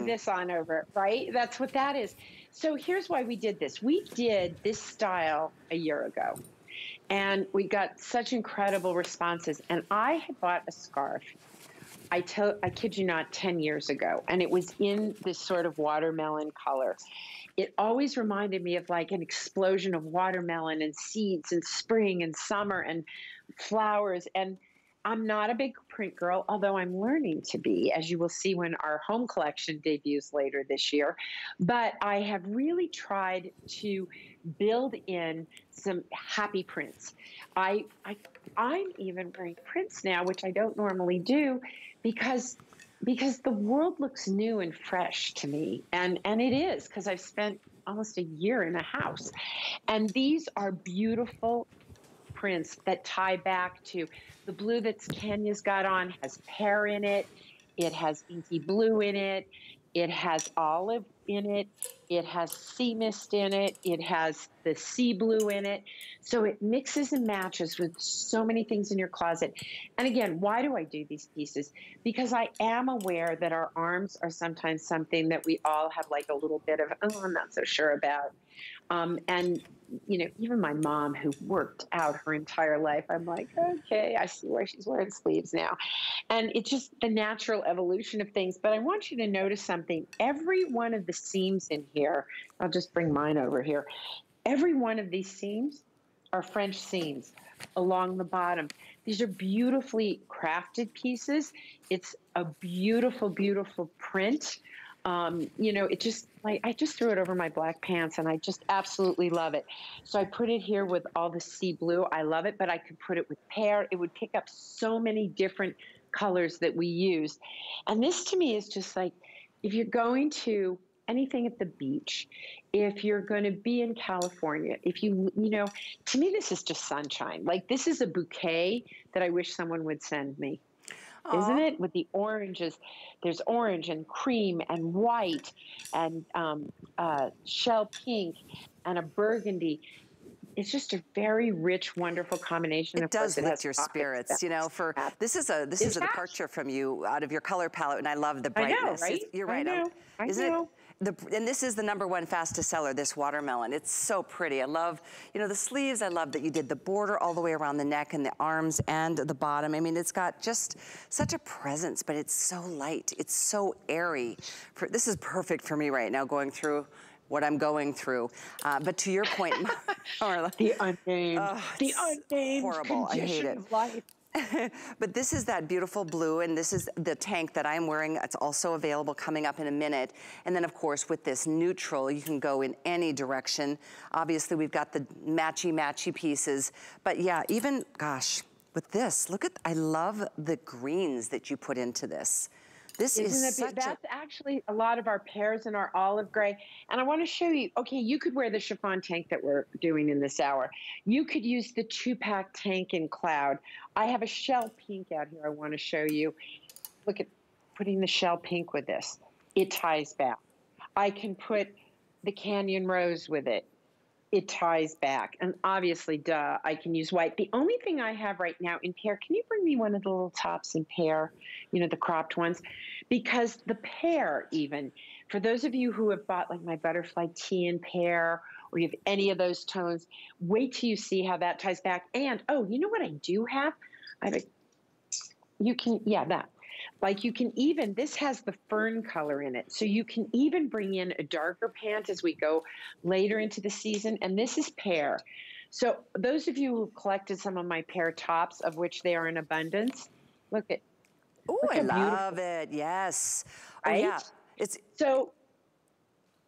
this on over, right? That's what that is. So here's why we did this. We did this style a year ago and we got such incredible responses. And I had bought a scarf. I tell, I kid you not, 10 years ago, and it was in this sort of watermelon color. It always reminded me of like an explosion of watermelon and seeds and spring and summer and flowers. And I'm not a big print girl, although I'm learning to be, as you will see when our home collection debuts later this year. But I have really tried to build in some happy prints. I, I I'm even wearing prints now, which I don't normally do, because because the world looks new and fresh to me, and and it is because I've spent almost a year in a house, and these are beautiful prints that tie back to the blue that Kenya's got on has pear in it. It has inky blue in it. It has olive in it. It has sea mist in it. It has the sea blue in it. So it mixes and matches with so many things in your closet. And again, why do I do these pieces? Because I am aware that our arms are sometimes something that we all have like a little bit of, oh, I'm not so sure about. Um, and you know, even my mom who worked out her entire life, I'm like, okay, I see why she's wearing sleeves now. And it's just the natural evolution of things. But I want you to notice something. Every one of the seams in here, I'll just bring mine over here. Every one of these seams are French seams along the bottom. These are beautifully crafted pieces. It's a beautiful, beautiful print. Um, you know, it just like I just threw it over my black pants and I just absolutely love it. So I put it here with all the sea blue. I love it, but I could put it with pear. It would pick up so many different colors that we use. And this to me is just like if you're going to anything at the beach, if you're going to be in California, if you, you know, to me, this is just sunshine. Like, this is a bouquet that I wish someone would send me. Aww. isn't it? With the oranges, there's orange and cream and white and um, uh, shell pink and a burgundy. It's just a very rich, wonderful combination. It of does lift your spirits, you know. For this is a this is a departure from you out of your color palette, and I love the brightness. I know, right? You're right. I know. I isn't it? The, and this is the number one fastest seller, this watermelon. It's so pretty. I love, you know, the sleeves. I love that you did the border all the way around the neck and the arms and the bottom. I mean, it's got just such a presence, but it's so light. It's so airy. For, this is perfect for me right now going through what I'm going through. Uh, but to your point, Marla. The unnamed. Oh, the unnamed horrible. I hate it. Life. but this is that beautiful blue, and this is the tank that I'm wearing. It's also available coming up in a minute. And then, of course, with this neutral, you can go in any direction. Obviously, we've got the matchy-matchy pieces. But yeah, even, gosh, with this, look at, I love the greens that you put into this. This Isn't is such That's a actually a lot of our pears and our olive gray. And I want to show you, okay, you could wear the chiffon tank that we're doing in this hour. You could use the two-pack tank in cloud. I have a shell pink out here I want to show you. Look at putting the shell pink with this. It ties back. I can put the canyon rose with it it ties back. And obviously, duh, I can use white. The only thing I have right now in pear, can you bring me one of the little tops in pear, you know, the cropped ones? Because the pear, even, for those of you who have bought like my butterfly tee in pear, or you have any of those tones, wait till you see how that ties back. And, oh, you know what I do have? I have a, you can, yeah, that. Like you can even, this has the fern color in it. So you can even bring in a darker pant as we go later into the season. And this is pear. So those of you who collected some of my pear tops, of which they are in abundance, look at. Oh, I love it. Yes. Oh, right? Oh, yeah. It's so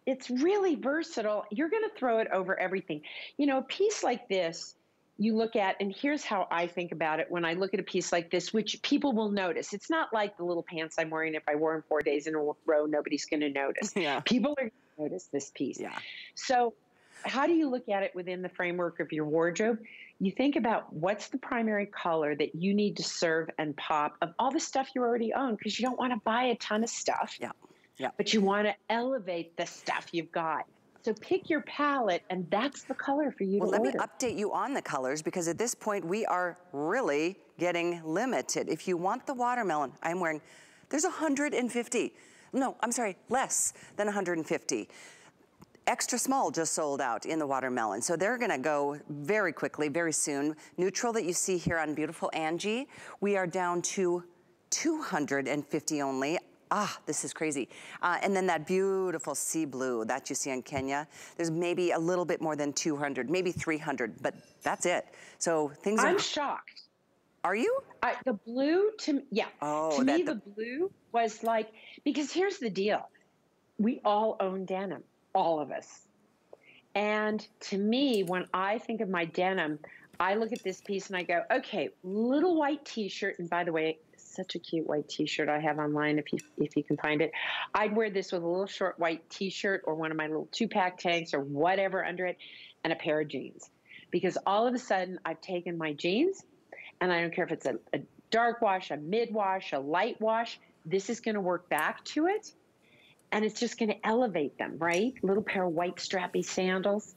it's really versatile. You're going to throw it over everything. You know, a piece like this, you look at, and here's how I think about it when I look at a piece like this, which people will notice. It's not like the little pants I'm wearing. If I wore them four days in a row, nobody's going to notice. Yeah. People are going to notice this piece. Yeah. So, how do you look at it within the framework of your wardrobe? You think about what's the primary color that you need to serve and pop of all the stuff you already own because you don't want to buy a ton of stuff. Yeah. Yeah. But you want to elevate the stuff you've got. So pick your palette and that's the color for you well, to let order. me update you on the colors because at this point we are really getting limited. If you want the watermelon, I'm wearing, there's 150. no, I'm sorry, less than 150 extra small just sold out in the watermelon. So they're gonna go very quickly, very soon. Neutral that you see here on beautiful Angie, we are down to 250 only. Ah, this is crazy. Uh, and then that beautiful sea blue that you see on Kenya, there's maybe a little bit more than 200, maybe 300, but that's it. So things I'm are- shocked. Are you? I, the blue to yeah. Oh, to me the blue was like because here's the deal. We all own denim, all of us. And to me, when I think of my denim, I look at this piece and I go, okay, little white t-shirt. And by the way, such a cute white t-shirt I have online if you if you can find it. I'd wear this with a little short white t-shirt or one of my little two-pack tanks or whatever under it and a pair of jeans. Because all of a sudden I've taken my jeans and I don't care if it's a, a dark wash, a mid wash, a light wash, this is going to work back to it. And it's just going to elevate them, right? Little pair of white strappy sandals.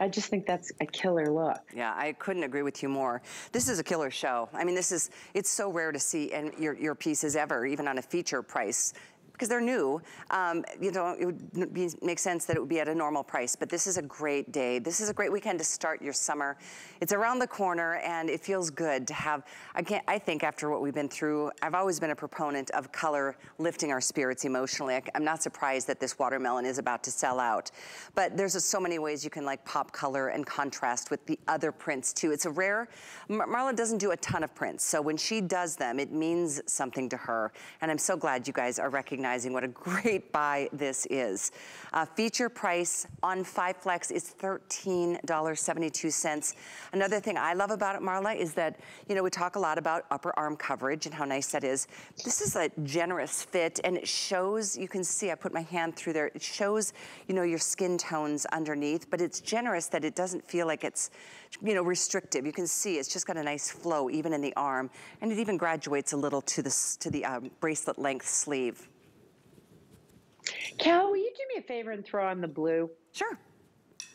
I just think that's a killer look. Yeah, I couldn't agree with you more. This is a killer show. I mean, this is, it's so rare to see in your, your pieces ever, even on a feature price because they're new, um, you know, it would be, make sense that it would be at a normal price, but this is a great day. This is a great weekend to start your summer. It's around the corner and it feels good to have, again, I think after what we've been through, I've always been a proponent of color lifting our spirits emotionally. I, I'm not surprised that this watermelon is about to sell out, but there's just so many ways you can like pop color and contrast with the other prints too. It's a rare, Mar Marla doesn't do a ton of prints, so when she does them, it means something to her, and I'm so glad you guys are recognizing what a great buy this is. Uh, feature price on Five Flex is $13.72. Another thing I love about it, Marla, is that, you know, we talk a lot about upper arm coverage and how nice that is. This is a generous fit and it shows, you can see, I put my hand through there, it shows, you know, your skin tones underneath, but it's generous that it doesn't feel like it's, you know, restrictive. You can see it's just got a nice flow even in the arm and it even graduates a little to the, to the um, bracelet length sleeve. Cal, will you do me a favor and throw on the blue? Sure.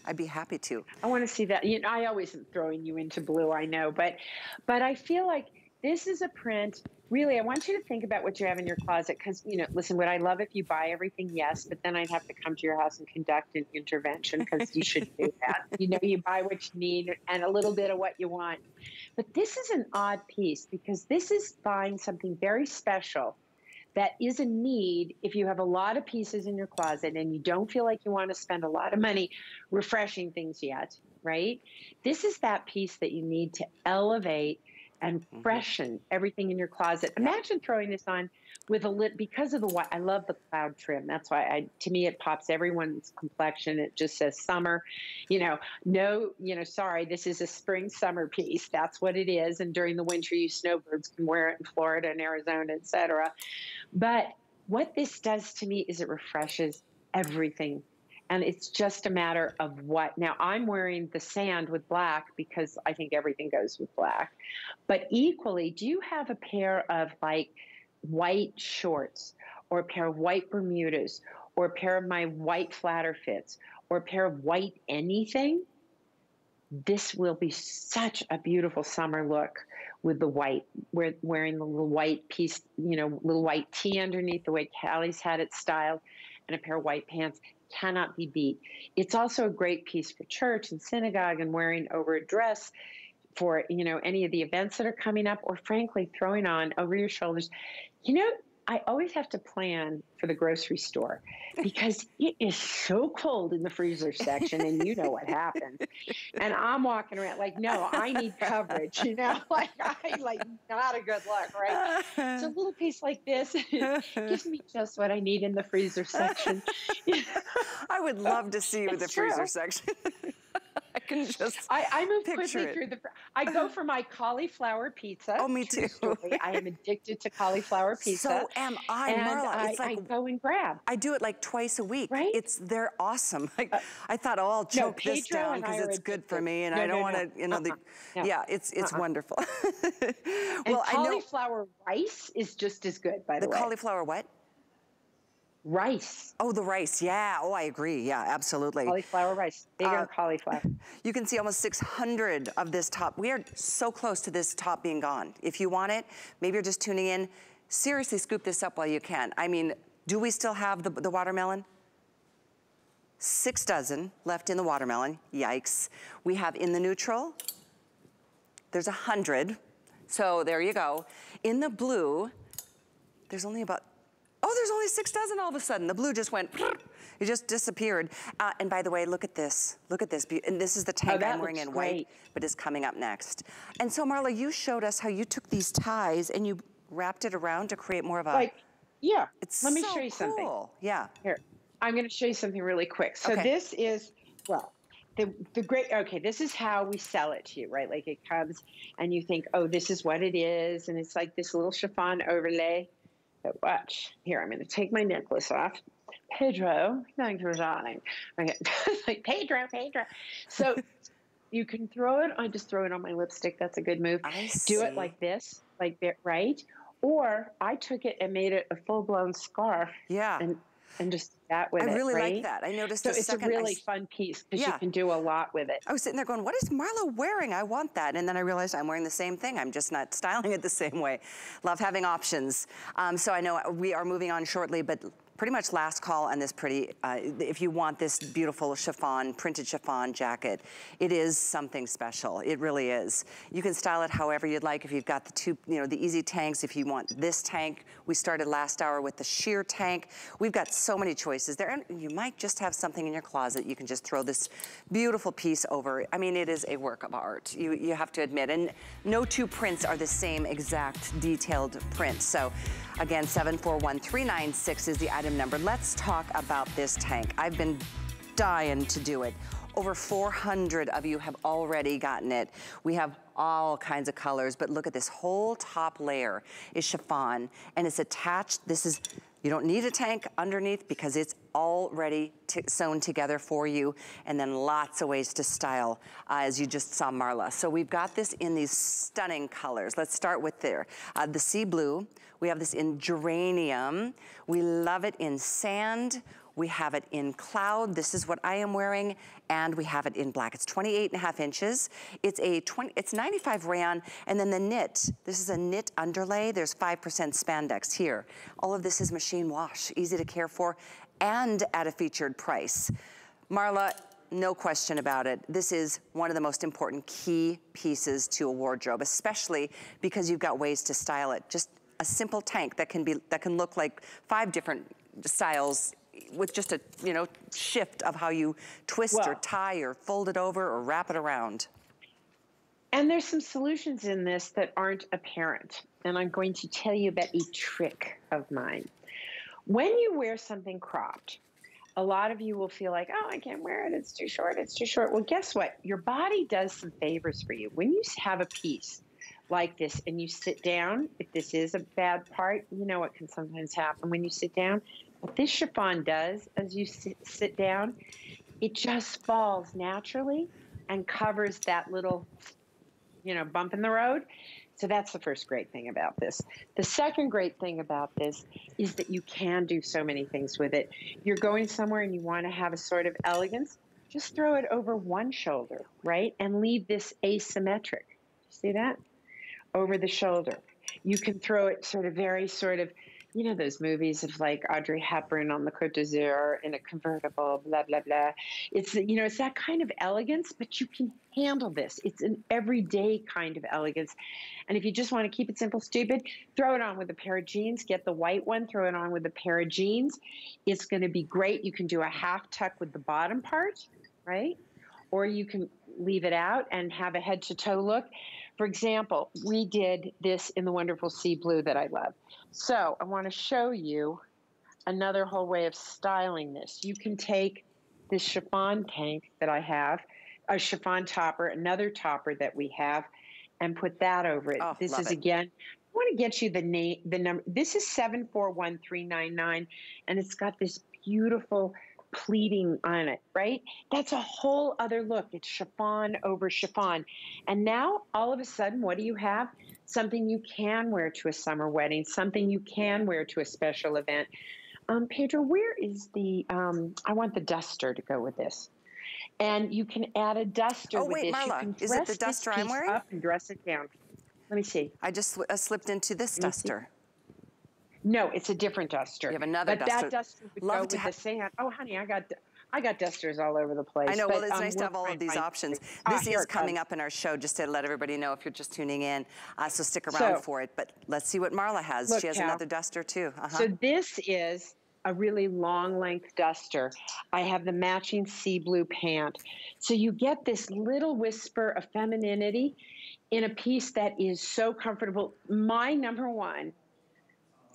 I'd be happy to. I want to see that. You know, I always am throwing you into blue, I know, but but I feel like this is a print. Really, I want you to think about what you have in your closet because, you know, listen, would I love if you buy everything? Yes, but then I'd have to come to your house and conduct an intervention because you should do that. You know, you buy what you need and a little bit of what you want. But this is an odd piece because this is buying something very special that is a need if you have a lot of pieces in your closet and you don't feel like you want to spend a lot of money refreshing things yet, right? This is that piece that you need to elevate and Mm-hmm. freshen everything in your closet. Imagine throwing this on with a lit because of the white. I love the cloud trim. That's why I to me it pops everyone's complexion. It just says summer. You know, no, you know, sorry, this is a spring summer piece. That's what it is. And during the winter, you snowbirds can wear it in Florida and Arizona, etc. But what this does to me is it refreshes everything. And it's just a matter of what. Now, I'm wearing the sand with black because I think everything goes with black. But equally, do you have a pair of like white shorts or a pair of white Bermudas or a pair of my white flatter fits or a pair of white anything? This will be such a beautiful summer look with the white, we're wearing the little white piece, you know, little white tee underneath the way Callie's had it styled, and a pair of white pants cannot be beat. It's also a great piece for church and synagogue and wearing over a dress for, you know, any of the events that are coming up, or frankly, throwing on over your shoulders. You know, I always have to plan for the grocery store because it is so cold in the freezer section, and you know what happens. And I'm walking around like, no, I need coverage, you know, like I like not a good look, right? So a little piece like this gives me just what I need in the freezer section. I would love to see you in the It's freezer section. I can just. I, I move quickly it. through the. I go for my cauliflower pizza. Oh, me too. I am addicted to cauliflower pizza. So am I, and Marla. I, It's like I go and grab. I do it like twice a week. Right? It's they're awesome. Like uh, I thought, oh, I'll no, choke this down because it's good for me, and No, I don't no, want no. to, you know, the. Uh-uh. No. Yeah, it's it's Uh-uh. wonderful. And well, I know cauliflower rice is just as good, by the, the way. The cauliflower. What? Rice. Oh, the rice. Yeah. Oh, I agree. Yeah, absolutely. Cauliflower rice. Bigger Uh, cauliflower. You can see almost 600 of this top. We are so close to this top being gone. If you want it, maybe you're just tuning in. Seriously, scoop this up while you can. I mean, Do we still have the, the watermelon? Six dozen left in the watermelon, yikes. We have in the neutral, there's a hundred, so there you go. In the blue, there's only about, oh, there's only six dozen all of a sudden. The blue just went, it just disappeared. Uh, and by the way, look at this. Look at this. And this is the tank oh, I'm wearing in great. white, but is coming up next. And so Marla, you showed us how you took these ties and you wrapped it around to create more of a... Like, yeah. It's Let me so show you cool. something. Yeah. Here, I'm going to show you something really quick. So okay. this is, well, the, the great, okay, this is how we sell it to you, right? Like it comes and you think, oh, this is what it is. And it's like this little chiffon overlay. But watch. Here, I'm going to take my necklace off. Pedro, thanks for darling. Okay. like Pedro, Pedro. So you can throw it, I just throw it on my lipstick. That's a good move. I Do it like this, like right? Or I took it and made it a full blown scarf. Yeah. And and just that with I it. I really right? like that. I noticed so it's second, a really fun piece because yeah. you can do a lot with it. I was sitting there going, what is Marla wearing? I want that. And then I realized I'm wearing the same thing. I'm just not styling it the same way. Love having options. Um, so I know we are moving on shortly, but pretty much last call on this pretty, uh, if you want this beautiful chiffon, printed chiffon jacket, it is something special. It really is. You can style it however you'd like. If you've got the two, you know, the easy tanks, if you want this tank, we started last hour with the sheer tank. We've got so many choices there. And you might just have something in your closet. You can just throw this beautiful piece over. I mean, it is a work of art. You, you have to admit. And no two prints are the same exact detailed print. So again, 741396 is the item item number. Let's talk about this tank. I've been dying to do it. Over 400 of you have already gotten it. We have all kinds of colors, but look at this whole top layer is chiffon and it's attached. This is, you don't need a tank underneath because it's already sewn together for you and then lots of ways to style uh, as you just saw Marla. So we've got this in these stunning colors. Let's start with there. Uh, the sea blue, we have this in geranium. We love it in sand. We have it in cloud. This is what I am wearing. And we have it in black. It's 28 and a half inches. It's a 20, it's 95 rayon. And then the knit, this is a knit underlay. There's 5% spandex here. All of this is machine wash, easy to care for, and at a featured price. Marla, no question about it. This is one of the most important key pieces to a wardrobe, especially because you've got ways to style it. Just a simple tank that can be that can look like five different styles with just a you know shift of how you twist well, or tie or fold it over or wrap it around. And there's some solutions in this that aren't apparent. And I'm going to tell you about a trick of mine. When you wear something cropped, a lot of you will feel like, oh, I can't wear it. It's too short. It's too short. Well, guess what? Your body does some favors for you. When you have a piece like this and you sit down, if this is a bad part, you know what can sometimes happen when you sit down. What this chiffon does as you sit, sit down, it just falls naturally and covers that little, you know, bump in the road. So that's the first great thing about this. The second great thing about this is that you can do so many things with it. You're going somewhere and you want to have a sort of elegance, just throw it over one shoulder, right? And leave this asymmetric. See that? Over the shoulder. You can throw it sort of very sort of, you know, those movies of like Audrey Hepburn on the Côte d'Azur in a convertible, blah, blah, blah. It's, you know, it's that kind of elegance, but you can handle this. It's an everyday kind of elegance. And if you just want to keep it simple, stupid, throw it on with a pair of jeans. Get the white one, throw it on with a pair of jeans. It's going to be great. You can do a half tuck with the bottom part, right? Or you can leave it out and have a head to toe look. For example, we did this in the wonderful sea blue that I love. So I want to show you another whole way of styling this. You can take this chiffon tank that I have, a chiffon topper, another topper that we have, and put that over it. Oh, this is it. again, I want to get you the name, the number. This is 741399, and it's got this beautiful pleating on it, right? That's a whole other look. It's chiffon over chiffon. And now, all of a sudden, what do you have? Something you can wear to a summer wedding, something you can wear to a special event. Um, Pedro, where is the, um, I want the duster to go with this. And you can add a duster oh, with wait, this. Marla, is it the duster I'm wearing? up and dress it down. Let me see. I just uh, slipped into this duster. No, it's a different duster. You have another but duster. that duster would Love go to with ha- the sand. Oh, honey, I got I got dusters all over the place. I know, but, well, it's um, nice to have all of these options. Ah, This here is coming up in our show, just to let everybody know if you're just tuning in. Uh, so stick around So- for it. But let's see what Marla has. Look, she has Cal. another duster too. Uh-huh. So this is a really long length duster. I have the matching sea blue pant. So you get this little whisper of femininity in a piece that is so comfortable. My number one,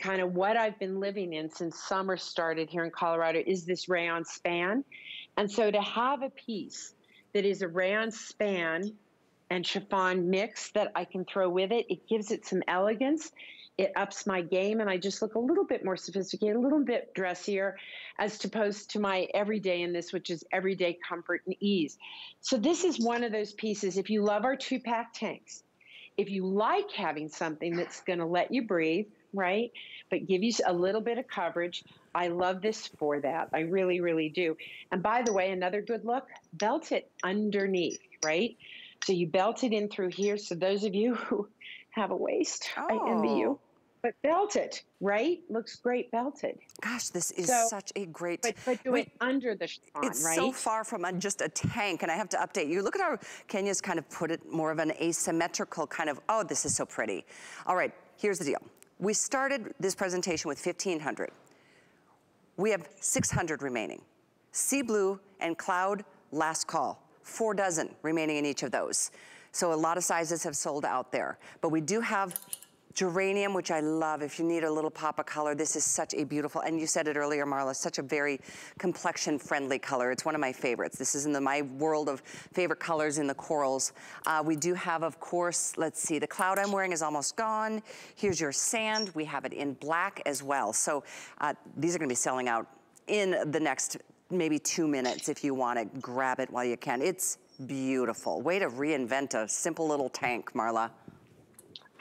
kind of what I've been living in since summer started here in Colorado, is this rayon span. And so to have a piece that is a rayon span and chiffon mix that I can throw with it, it gives it some elegance it ups my game and I just look a little bit more sophisticated, a little bit dressier, as opposed to my everyday in this, which is everyday comfort and ease. So this is one of those pieces. If you love our two pack tanks, if you like having something that's going to let you breathe, right, but give you a little bit of coverage, I love this for that. I really, really do. And by the way, another good look, belt it underneath, right? So you belt it in through here. So those of you who have a waist, I envy Oh. you. But belt it, right? Looks great belted. Gosh, this is So- such a great. But but do we- it under the chiffon, It's right? so far from a, just a tank, and I have to update you. Look at how Kenya's kind of put it more of an asymmetrical kind of, oh, this is so pretty. All right, here's the deal. We started this presentation with 1,500. We have 600 remaining. Sea blue and cloud, last call. Four dozen remaining in each of those. So a lot of sizes have sold out there. But we do have geranium, which I love. If you need a little pop of color, this is such a beautiful, and you said it earlier, Marla, such a very complexion-friendly color. It's one of my favorites. This is in the, my world of favorite colors in the corals. Uh, we do have, of course, let's see, the cloud I'm wearing is almost gone. Here's your sand. We have it in black as well. So uh, these are gonna be selling out in the next maybe two minutes if you wanna grab it while you can. It's beautiful. Way to reinvent a simple little tank, Marla.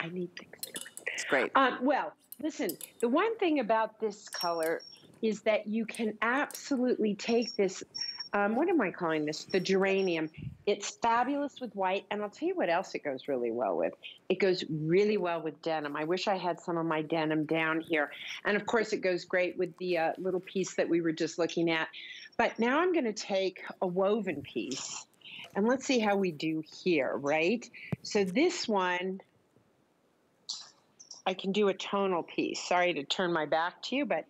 I need things different. It's great. Um, well, listen, the one thing about this color is that you can absolutely take this. Um, what am I calling this? The geranium. It's fabulous with white, and I'll tell you what else it goes really well with. It goes really well with denim. I wish I had some of my denim down here, and of course, it goes great with the uh, little piece that we were just looking at. But now I'm going to take a woven piece, and let's see how we do here. Right. So this one. I can do a tonal piece. Sorry to turn my back to you, but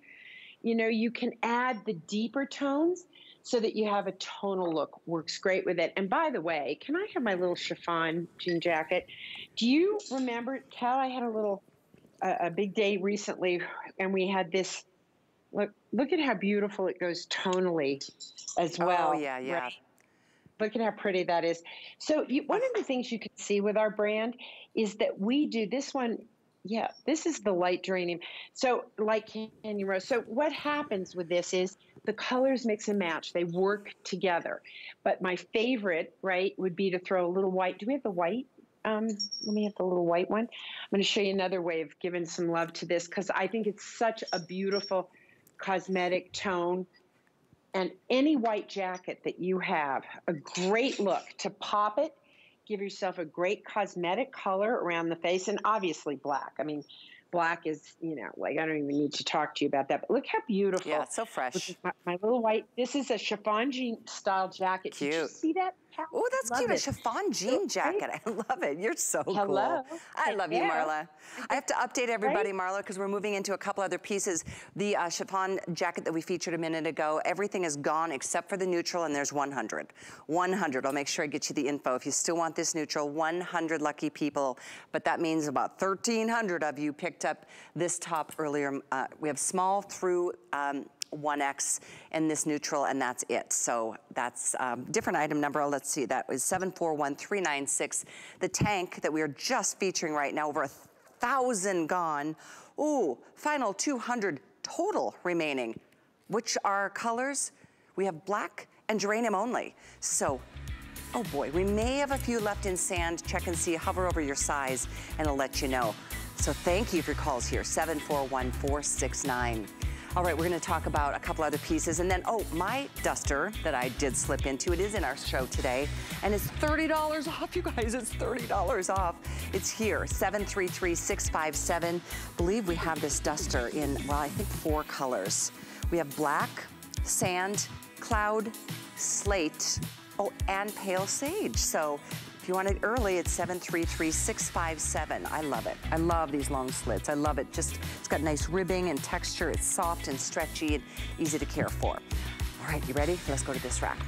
you know, you can add the deeper tones so that you have a tonal look. Works great with it. And by the way, can I have my little chiffon jean jacket? Do you remember, Cal? I had a little a, a big day recently, and we had this. Look, look at how beautiful it goes tonally, as oh, well. oh, yeah, yeah. right? Look at how pretty that is. So, you, one of the things you can see with our brand is that we do this one. Yeah, this is the light geranium. So, like Canyon Rose. So, what happens with this is the colors mix and match. They work together. But my favorite, right, would be to throw a little white. Do we have the white? Um, let me have the little white one. I'm going to show you another way of giving some love to this because I think it's such a beautiful cosmetic tone and any white jacket that you have, a great look to pop it, give yourself a great cosmetic color around the face, and obviously black. I mean, black is, you know, like I don't even need to talk to you about that, but look how beautiful. Yeah, so fresh. My, my little white, this is a chiffon jean style jacket. Did you Cute. see that? Oh, that's Love cute. A chiffon jean jacket. I love it. You're so Hello. cool. I love you, Marla. I have to update everybody, Marla, because we're moving into a couple other pieces. The uh, chiffon jacket that we featured a minute ago, everything is gone except for the neutral, and there's 100. 100. I'll make sure I get you the info. If you still want this neutral, 100 lucky people. But that means about 1,300 of you picked up this top earlier. Uh, we have small through um, 1X and this neutral, and that's it. So that's um, different item number. Let's see, that was 741396. The tank that we are just featuring right now, over a thousand gone. Ooh, final 200 total remaining. Which are colors? We have black and geranium only. So Oh boy, we may have a few left in sand. Check and see, hover over your size, and it'll let you know. So thank you for calls here, 741469. All right, we're gonna talk about a couple other pieces. And then, oh, my duster that I did slip into, it is in our show today. And it's $30 off, you guys, it's $30 off. It's here, 733657. Believe we have this duster in, well, I think four colors. We have black, sand, cloud, slate, oh, and pale sage. So you want it early, it's 733657. I love it. I love these long slits. I love it. Just, it's got nice ribbing and texture. It's soft and stretchy and easy to care for. All right, you ready? Let's go to this rack.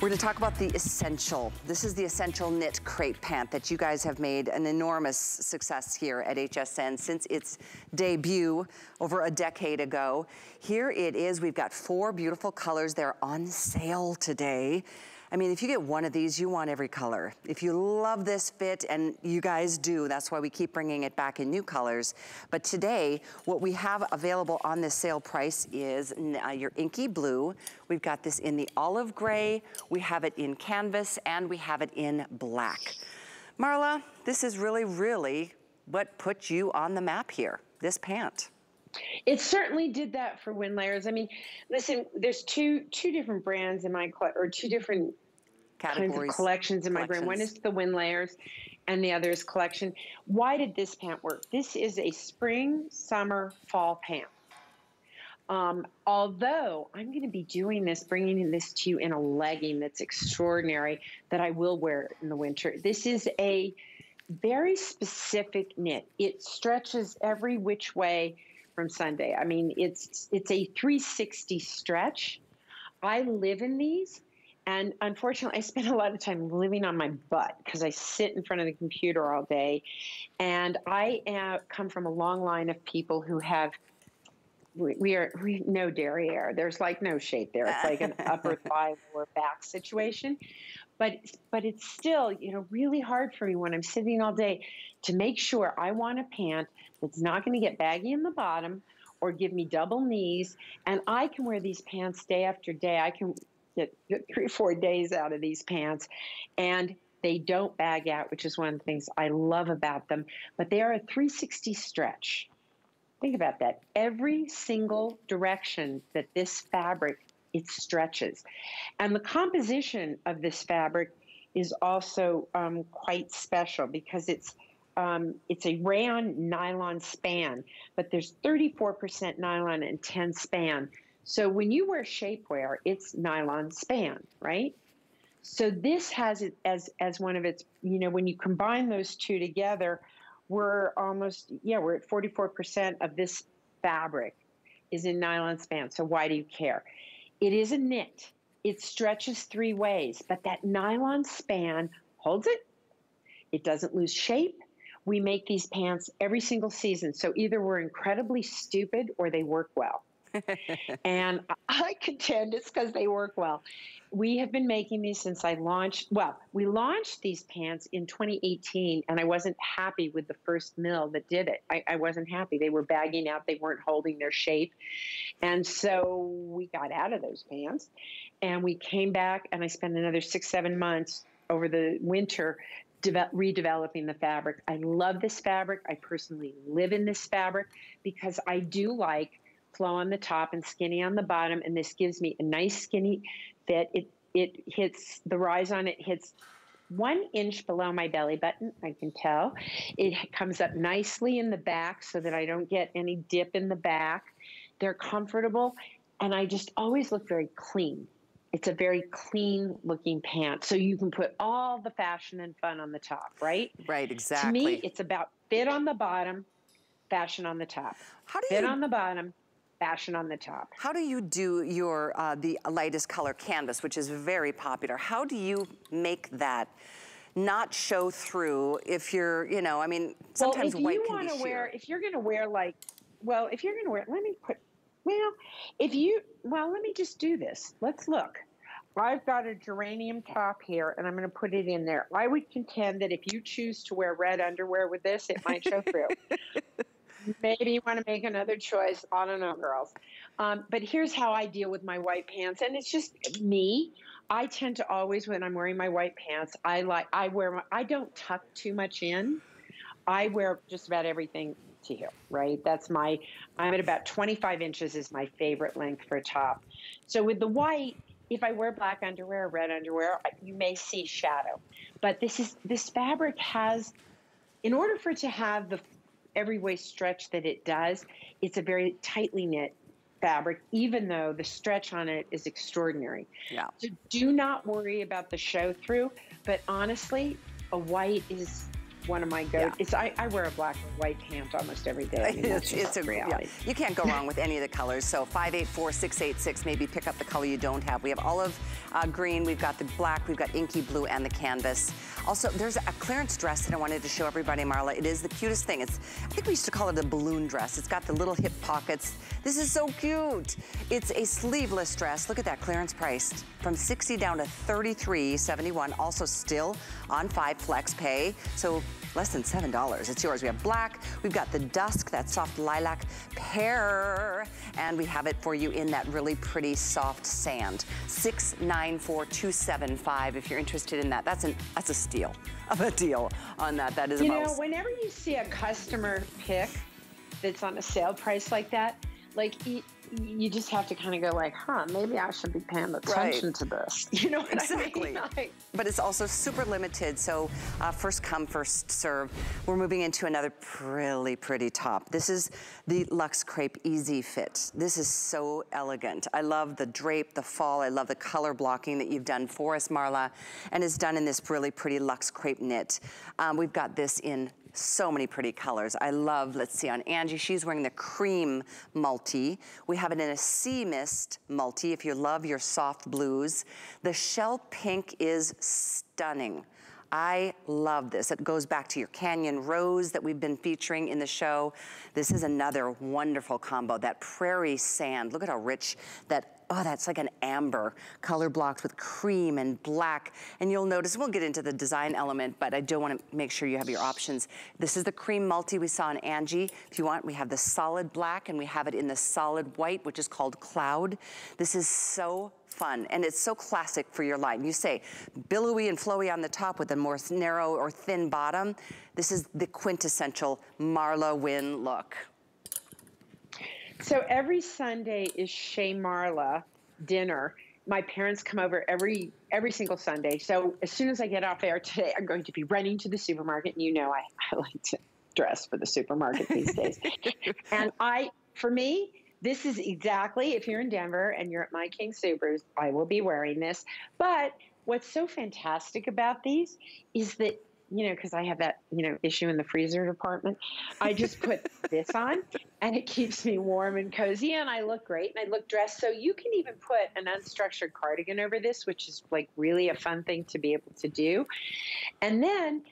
We're gonna talk about the Essential. This is the Essential Knit Crepe Pant that you guys have made an enormous success here at HSN since its debut over a decade ago. Here it is, we've got four beautiful colors. They're on sale today. I mean, if you get one of these, you want every color. If you love this fit, and you guys do, that's why we keep bringing it back in new colors. But today, what we have available on this sale price is uh, your inky blue. We've got this in the olive gray, we have it in canvas, and we have it in black. Marla, this is really, really what put you on the map here, this pant. It certainly did that for WynneLayers. I mean, listen, there's two two different brands in my or two different kinds of collections in my brain. One is the WynneLayers and the other is collection. Why did this pant work? This is a spring, summer, fall pant. Um, although I'm going to be doing this, bringing this to you in a legging that's extraordinary that I will wear in the winter. This is a very specific knit. It stretches every which way from Sunday. I mean, it's it's a 360 stretch. I live in these and unfortunately, I spend a lot of time living on my butt because I sit in front of the computer all day. And I uh, come from a long line of people who have we, we are we no derriere. There's like no shape there. It's like an upper thigh or back situation. But but it's still you know really hard for me when I'm sitting all day to make sure I want a pant that's not going to get baggy in the bottom or give me double knees and I can wear these pants day after day. I can get, three or four days out of these pants. And they don't bag out, which is one of the things I love about them. But they are a 360 stretch. Think about that. Every single direction that this fabric it stretches, and the composition of this fabric is also um, quite special because it's um, it's a rayon nylon span, but there's 34% nylon and 10 span. So when you wear shapewear, it's nylon span, right? So this has it as as one of its, you know, when you combine those two together, we're almost yeah, we're at 44% of this fabric is in nylon span. So why do you care? It is a knit. It stretches three ways, but that nylon span holds it. It doesn't lose shape. We make these pants every single season. So either we're incredibly stupid or they work well and I contend it's because they work well. We have been making these since I launched. Well, we launched these pants in 2018, and I wasn't happy with the first mill that did it. I, I wasn't happy. They were bagging out, they weren't holding their shape. And so we got out of those pants and we came back, and I spent another six, seven months over the winter redeveloping the fabric. I love this fabric. I personally live in this fabric because I do like flow on the top and skinny on the bottom. And this gives me a nice skinny fit. It, it hits, the rise on it hits one inch below my belly button, I can tell. It comes up nicely in the back so that I don't get any dip in the back. They're comfortable, and I just always look very clean. It's a very clean looking pant. So you can put all the fashion and fun on the top, right? Right, exactly. To me, it's about fit on the bottom, fashion on the top. How do you fit on the bottom, fashion on the top. How do you do your, uh, the lightest color canvas, which is very popular? How do you make that not show through if you're, you know, I mean, sometimes well, white can be Well, if you want to wear, If you're gonna wear like, well, if you're gonna wear, let me put, well, if you, well, let me just do this. Let's look. I've got a geranium top here and I'm going to put it in there. I would contend that if you choose to wear red underwear with this, it might show through. maybe you want to make another choice. I don't know, girls. Um, but here's how I deal with my white pants, and it's just me. I tend to always, when I'm wearing my white pants, I like I wear my, I don't tuck too much in. I wear just about everything to here, right? That's my, I'm at about 25 inches is my favorite length for a top. So with the white, if I wear black underwear or red underwear, you may see shadow. But this is this fabric has, in order for it to have the every waist stretch that it does, it's a very tightly knit fabric, even though the stretch on it is extraordinary. Yeah. So do not worry about the show through. But honestly, a white is one of my go. Yeah. It's I, I, wear a black and white pant almost every day. It's, it's a reality. Yeah. You can't go wrong with any of the colors. So 584686, maybe pick up the color you don't have. We have olive uh, green, we've got the black, we've got inky blue, and the canvas. Also, there's a clearance dress that I wanted to show everybody, Marla. It is the cutest thing. It's I think we used to call it a balloon dress. It's got the little hip pockets. This is so cute. It's a sleeveless dress. Look at that clearance price from 60 down to 33.71. Also still on five flex pay. So less than $7. It's yours. We have black, we've got the dusk, that soft lilac pear, and we have it for you in that really pretty soft sand. 694275 if you're interested in that. That's, an, that's a steal of a deal on that. That is You know, whenever you see a customer pick that's on a sale price like that, like you just have to kind of go like, huh, maybe I should be paying attention right. to this. You know exactly. I mean? but it's also super limited, so uh, first come, first serve. We're moving into another really pretty top. This is the Luxe Crepe Easy Fit. This is so elegant. I love the drape, the fall. I love the color blocking that you've done for us, Marla, and it's done in this really pretty Luxe Crepe knit. Um, we've got this in so many pretty colors. I love, let's see, on Angie, she's wearing the cream multi. We have it in a sea mist multi if you love your soft blues. The shell pink is stunning. I love this. It goes back to your Canyon Rose that we've been featuring in the show. This is another wonderful combo. That prairie sand, look at how rich that oh, that's like an amber color blocked with cream and black. And you'll notice, we'll get into the design element, but I do want to make sure you have your options. This is the cream multi we saw in Angie. If you want, we have the solid black and we have it in the solid white, which is called Cloud. This is so fun and it's so classic for your line. You say billowy and flowy on the top with a more narrow or thin bottom. This is the quintessential Marla Wynne look. So every Sunday is Chez Marla dinner. My parents come over every every single Sunday. So as soon as I get off air today, I'm going to be running to the supermarket. And you know, I, I like to dress for the supermarket these days. and I, for me, this is exactly if you're in Denver and you're at My King Soopers, I will be wearing this. But what's so fantastic about these is that you know, because I have that, you know, issue in the freezer department. I just put this on and it keeps me warm and cozy and I look great and I look dressed. So you can even put an unstructured cardigan over this, which is like really a fun thing to be able to do. And then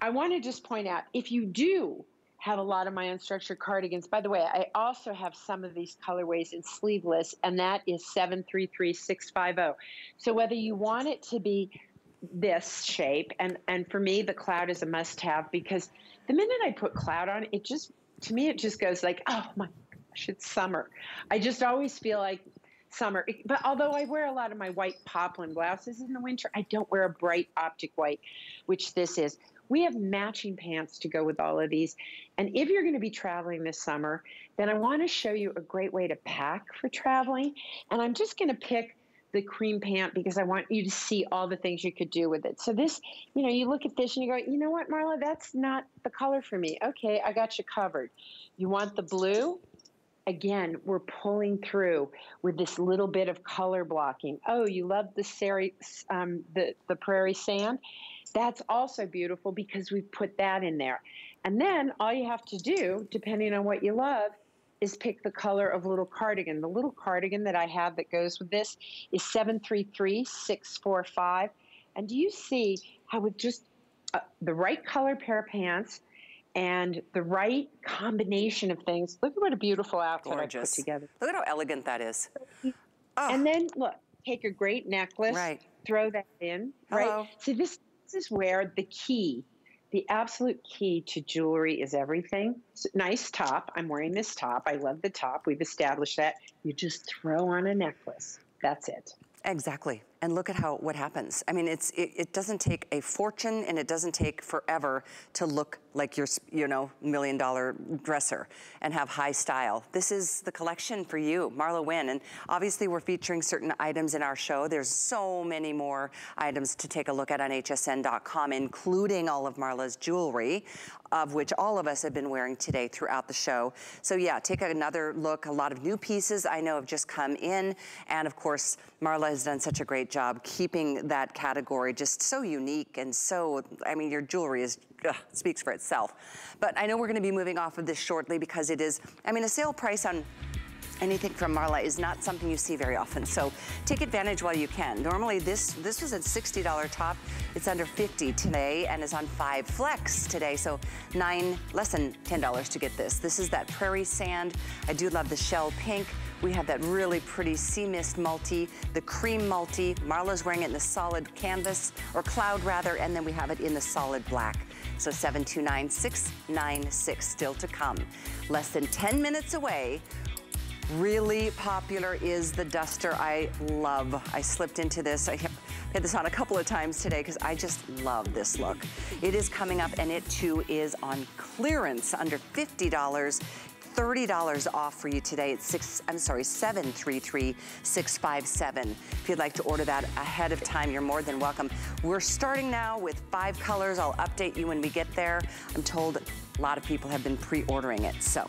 I want to just point out if you do have a lot of my unstructured cardigans. By the way, I also have some of these colorways in sleeveless, and that is 733650. So whether you want it to be this shape. And and for me the cloud is a must have because the minute i put cloud on it just to me it just goes like oh my gosh it's summer. I just always feel like summer. But although i wear a lot of my white poplin blouses in the winter i don't wear a bright optic white which this is. We have matching pants to go with all of these. And if you're going to be traveling this summer then i want to show you a great way to pack for traveling. And i'm just going to pick the cream pant because I want you to see all the things you could do with it. So this, you know, you look at this and you go, you know what, Marla, that's not the color for me. Okay, I got you covered. You want the blue? Again, we're pulling through with this little bit of color blocking. Oh, you love the, seri- um, the, the prairie sand? That's also beautiful because we put that in there. And then all you have to do, depending on what you love, is pick the color of little cardigan. The little cardigan that I have that goes with this is 733645. And do you see how with just uh, the right color pair of pants and the right combination of things, look at what a beautiful outfit Gorgeous. I put together. Look at how elegant that is. Oh. And then look, take a great necklace, right. throw that in, Hello. right? See, this, this is where the key the absolute key to jewelry is everything. Nice top. I'm wearing this top. I love the top. We've established that. You just throw on a necklace. That's it. Exactly. And look at how what happens. I mean, it's it, it, doesn't take a fortune and it doesn't take forever to look like your, you know, million dollar dresser and have high style. This is the collection for you, Marla Wynne. And obviously we're featuring certain items in our show. There's so many more items to take a look at on hsn.com, including all of Marla's jewelry of which all of us have been wearing today throughout the show. So yeah, take another look. A lot of new pieces I know have just come in. And of course, Marla has done such a great job keeping that category just so unique and so, I mean, your jewelry is ugh, speaks for itself. But I know we're gonna be moving off of this shortly because it is, I mean, a sale price on anything from Marla is not something you see very often. So take advantage while you can. Normally this, this was a $60 top. It's under 50 today and is on five flex today. So nine, less than $10 to get this. This is that prairie sand. I do love the shell pink. We have that really pretty sea mist multi, the cream multi. Marla's wearing it in the solid canvas, or cloud rather, and then we have it in the solid black. So 729696 still to come. Less than 10 minutes away Really popular is the duster I love. I slipped into this. I had this on a couple of times today because I just love this look. It is coming up and it too is on clearance under $50. $30 off for you today at six, I'm sorry, 733657. If you'd like to order that ahead of time, you're more than welcome. We're starting now with five colors. I'll update you when we get there. I'm told a lot of people have been pre-ordering it, so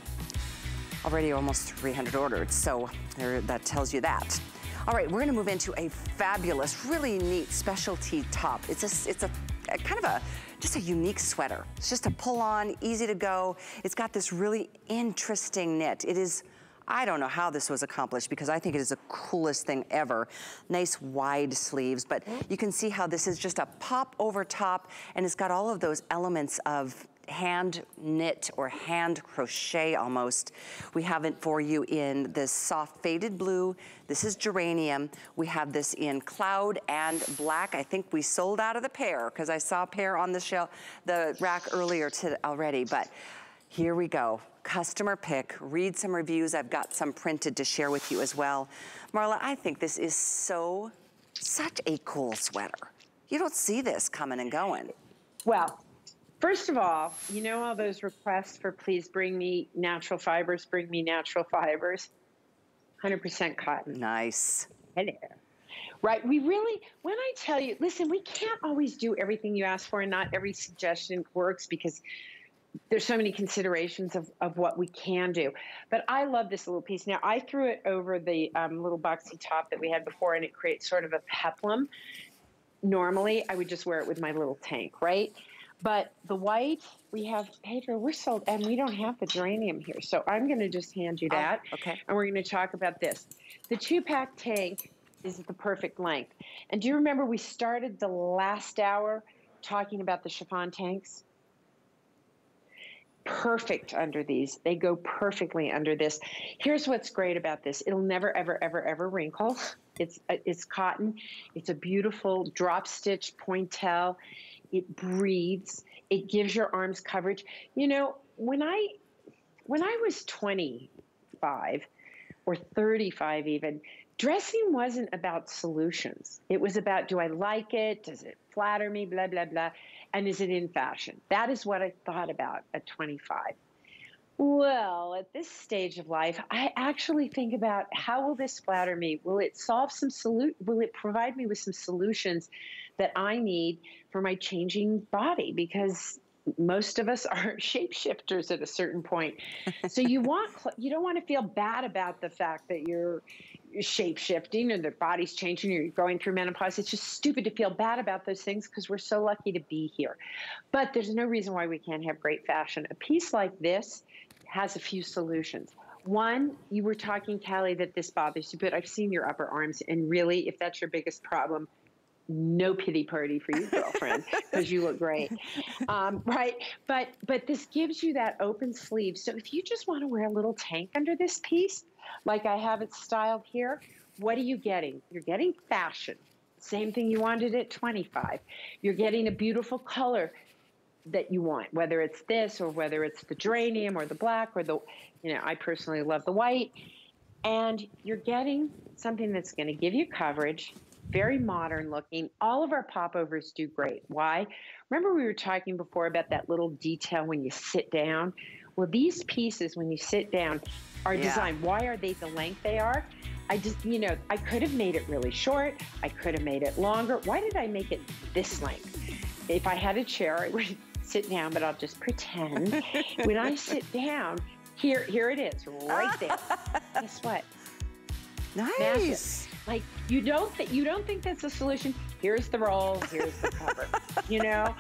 already almost 300 ordered, so there, that tells you that. All right, we're gonna move into a fabulous, really neat specialty top. It's a, it's a, a kind of a, just a unique sweater. It's just a pull on, easy to go. It's got this really interesting knit. It is, I don't know how this was accomplished because I think it is the coolest thing ever. Nice wide sleeves, but you can see how this is just a pop over top and it's got all of those elements of hand knit or hand crochet almost. We have it for you in this soft faded blue. This is geranium. We have this in cloud and black. I think we sold out of the pair because I saw a pair on the shelf, the rack earlier to, already, but here we go. Customer pick, read some reviews. I've got some printed to share with you as well. Marla, I think this is so, such a cool sweater. You don't see this coming and going. Well, First of all, you know all those requests for please bring me natural fibers, bring me natural fibers? 100% cotton. Nice. Hello. Right. We really, when I tell you, listen, we can't always do everything you ask for, and not every suggestion works because there's so many considerations of, of what we can do. But I love this little piece. Now, I threw it over the um, little boxy top that we had before, and it creates sort of a peplum. Normally, I would just wear it with my little tank, right? But the white, we have, Pedro, we're sold, and we don't have the geranium here. So I'm going to just hand you oh, that. Oh, okay. And we're going to talk about this. The two pack tank is the perfect length. And do you remember we started the last hour talking about the chiffon tanks? Perfect under these. They go perfectly under this. Here's what's great about this. It'll never, ever, ever, ever wrinkle. It's, it's cotton. It's a beautiful drop stitch pointelle it breathes, it gives your arms coverage. You know, when I when I was 25 or 35 even, dressing wasn't about solutions. It was about do I like it? Does it flatter me? Blah, blah, blah. And is it in fashion? That is what I thought about at 25. Well, at this stage of life, I actually think about how will this flatter me? Will it solve some solu- will it provide me with some solutions that I need for my changing body because most of us are shapeshifters at a certain point. so you want you don't want to feel bad about the fact that you're shape shifting or the body's changing or you're going through menopause. It's just stupid to feel bad about those things because we're so lucky to be here. But there's no reason why we can't have great fashion. A piece like this has a few solutions. One, you were talking, Callie, that this bothers you, but I've seen your upper arms, and really, if that's your biggest problem, no pity party for you, girlfriend, because you look great, um, right? But but this gives you that open sleeve. So if you just want to wear a little tank under this piece, like I have it styled here, what are you getting? You're getting fashion. Same thing you wanted at 25. You're getting a beautiful color that you want, whether it's this or whether it's the geranium or the black or the, you know, I personally love the white. And you're getting something that's going to give you coverage very modern looking. All of our popovers do great. Why? Remember we were talking before about that little detail when you sit down? Well, these pieces, when you sit down, are yeah. designed. Why are they the length they are? I just, you know, I could have made it really short. I could have made it longer. Why did I make it this length? If I had a chair, I would sit down, but I'll just pretend. when I sit down, here, here it is, right there. Guess what? Nice. Like you don't think you don't think that's a solution. Here's the roll. Here's the cover. you know,